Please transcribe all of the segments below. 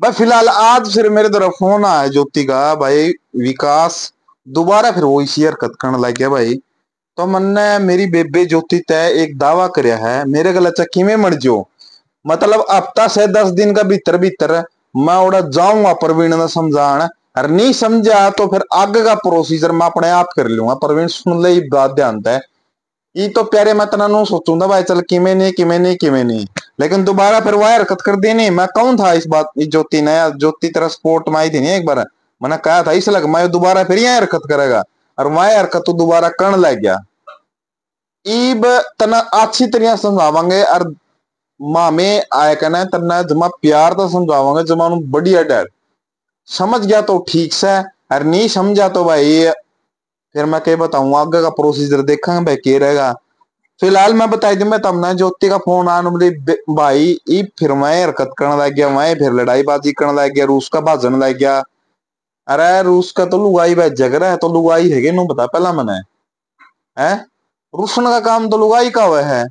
भाई, फ़िलहाल आज फिर मेरे तरफ़ फ़ोन आया ज्योति का, भाई, विकास। दोबारा फिर वही शेयर हरकत करने लग गया भाई। तो मैंने मेरी बेबे ज्योति तय एक दावा करया है, मेरे गल चक्की में मर जो मतलब हफ़्ता से दस दिन का भीतर भीतर मैं उड़ा जाऊँगा प्रवीण ने समझाण। और नहीं समझा तो फिर आगे का प्रोसीजर मैं अपने आप कर लूँगा। प्रवीण सुन ले बात ध्यान है तो प्यारे मैं तना सोचूँगा, भाई, चल किमें नहीं किमें नहीं किमें नहीं। लेकिन दोबारा फिर वह हरकत कर देनी। मैं कौन था इस बात ज्योति ने ज्योति तरह स्पोर्ट में आई थी नहीं एक बार। मैंने कहा था इस लग मैं दोबारा फिर यह हरकत करेगा। और वह हरकत तो दोबारा करने लग गया। ईब तना अच्छी तरह समझावांगे, और मामे आए कहना तना जमा प्यार तो समझावांगे, जमा बढ़िया डर। समझ गया तो ठीक से, और नहीं समझा तो भाई, फिर मैं क्या बताऊँ, आगे का प्रोसीजर देखेंगे भाई, क्या रहेगा। फ़िलहाल मैं बताई दी मैं तमने ज्योति का फ़ोन आने बोले भाई, ई फिर मैं हरकत करने लग गया मैं फिर लड़ाई बाजी करने लग गया रूस का भाजन लग गया अरे, रूस का तो लुगाई भाई जगह है तो लुगाई है नु बता पहला मैंने है। रुसन का काम तो लुगाई का हुआ है।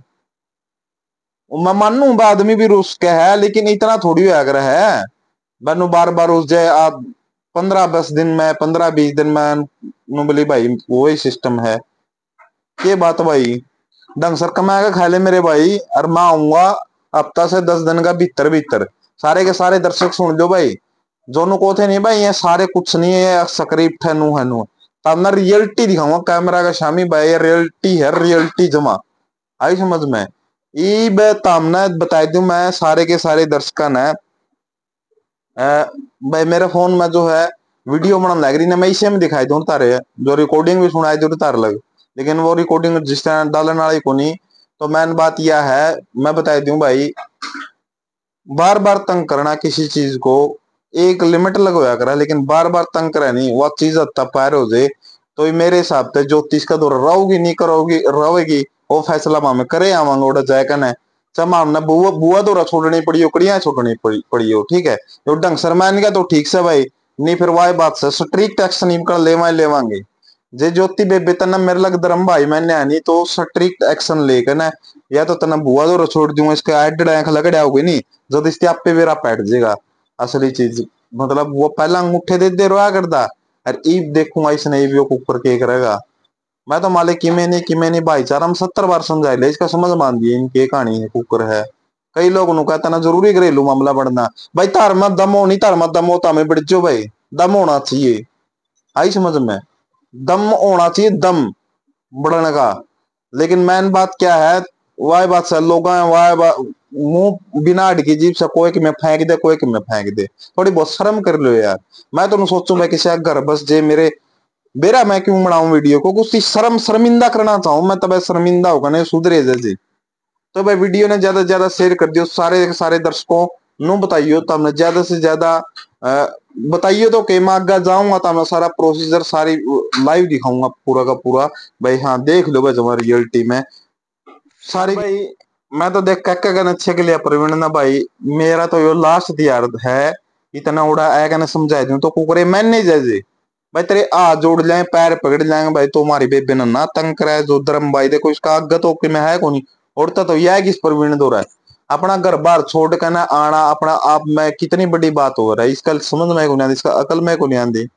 मैं मानू आदमी भी रुस के है, लेकिन इतना थोड़ी हुआ कर है। मैनू बार बार उस जाए आप पंद्रह दस दिन में, पंद्रह बीस दिन में बोली भाई वही सिस्टम है। ये बात भाई? ढंग सर कमाएगा खा ले मेरे भाई, और मैं आऊँगा हफ़्ता से दस दिन का भीतर भीतर। सारे के सारे दर्शक सुन लो भाई। जोनो को थे नहीं भाई, ये सारे कुछ नहीं है स्क्रिप्ट है नु है नु। तब मैं रियलिटी दिखाऊँगा, कैमरा का शामी भाई रियलिटी है, रियलिटी जमा। आई समझ में? ई तामना बता दू मैं सारे के सारे दर्शक ने भाई मेरे फ़ोन में जो है, वीडियो बनाने लग रही ना मैं इसे में दिखाई दूँ तारे। जो रिकॉर्डिंग भी सुनाई दे, तार लग। लेकिन वो रिकॉर्डिंग जिस तरह डालने वाली को नहीं तो मैन बात यह है, मैं बता दू भाई बार बार तंग करना किसी चीज़ को एक लिमिट लगवाया करा, लेकिन बार बार तंग करा नहीं वह चीज़ तब पैर हो जाए तो मेरे हिसाब से ज्योतिष का दौर रहोगी, नहीं करोगी, रहेगी, वो फैसला मामे करे आवांगे, उड़ा जाए कने चमा बुआ बुआ दौरा छोड़नी पड़ी हो कड़िया छोड़नी पड़ी पड़ी हो, ठीक है, जो ढंग सरमान का तो ठीक से भाई, नहीं फिर वाई बात से स्ट्रिक्ट एक्शन निकल लेवा लेवांगे जे ज्योति बेबे तना मेरे लग धर्म भाई मैंने आनी तो स्ट्रिक्ट एक्शन लेकर ना या तो तना बुआ दौरा छोड़ दूँगा इसके आँख लगड़े होगी नहीं जब इसके आप पे बैठ जाएगा असली चीज़ मतलब वो पहला अंगूठे दे दे रोया करता और देखूँगा इसने ईब ऊपर के करेगा मैं तो मालिक कि नहीं कि नहीं भाईचारा हम सत्तर बार समझाए ले इसका समझ मान दिए इनकी कहानी है कुकर है कई लोग कहता ना ज़रूरी घरेलू मामला बढ़ना भाई धर्म दम नहीं धर्म दम होता मैं बढ़ भाई दम होना चाहिए आई समझ में दम होना चाहिए, दम। बढ़ने का लेकिन मैन बात क्या है, वह बात से लोग वह मुँह बिना अड़की जीप से कोई कि मैं फेंक दे, कोई कि मैं फेंक दे। थोड़ी बहुत शर्म कर लो यार। मैं तो सोचू मैं किसी घर बस जे मेरे, बेरा मैं क्यों बनाऊ वीडियो को? कुछ शर्म, शर्मिंदा करना चाहूँ मैं, तब शर्मिंदा होगा नहीं सुधरे जैसे। तो भाई वीडियो ने ज़्यादा ज़्यादा शेयर कर दियो सारे सारे दर्शकों नो बताइयो तो हमने ज़्यादा से ज़्यादा बताइए तो के मैं आगे जाऊँगा तो मैं सारा प्रोसीजर सारी लाइव दिखाऊँगा पूरा का पूरा भाई हाँ देख लो भाई हमारी रियलिटी में सारी भाई मैं तो देख कह कहना अच्छे के लिए प्रवीण ना भाई मेरा तो यो लास्ट दियार है इतना उड़ा आया कहना समझा दूँ तो कुकरे मैंने जैसे भाई तेरे हाथ जोड़ जाए पैर पकड़ जाएँगे भाई तुम्हारी बेबे ने ना तंग कराए जो धर्म भाई देखो इसका आगे तो में है कौन और तो यह है कि इस प्रवीण दो रहा है अपना घर बार छोड़ कर ना आना, अपना आप में कितनी बड़ी बात हो रहा है। इसका समझ में को नहीं इसका अकल में को नहीं आती।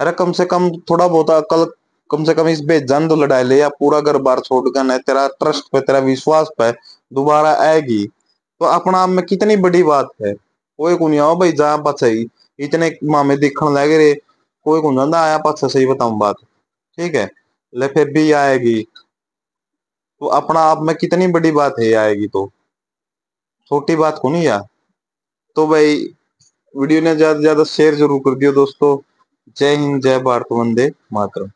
अरे कम से कम थोड़ा बहुत अकल, कम से कम इस बेजन तो लड़ाई ले या पूरा घर बार छोड़ कर ना तेरा ट्रस्ट पे, तेरा विश्वास पे दोबारा आएगी। तो अपना आप में कितनी बड़ी बात है। कोई को नहीं आओ भाई जहाँ बचाई इतने मामे दिखने लगे रे कोई को नहीं आया पास सही बताऊँ बात। ठीक है, ले फिर भी आएगी। तो अपना आप में कितनी बड़ी बात है, आएगी तो। छोटी बात को नहीं यार तो भाई, वीडियो ने ज़्यादा से ज़्यादा शेयर ज़रूर कर दियो दोस्तों। जय हिंद, जय भारत, वंदे मातरम।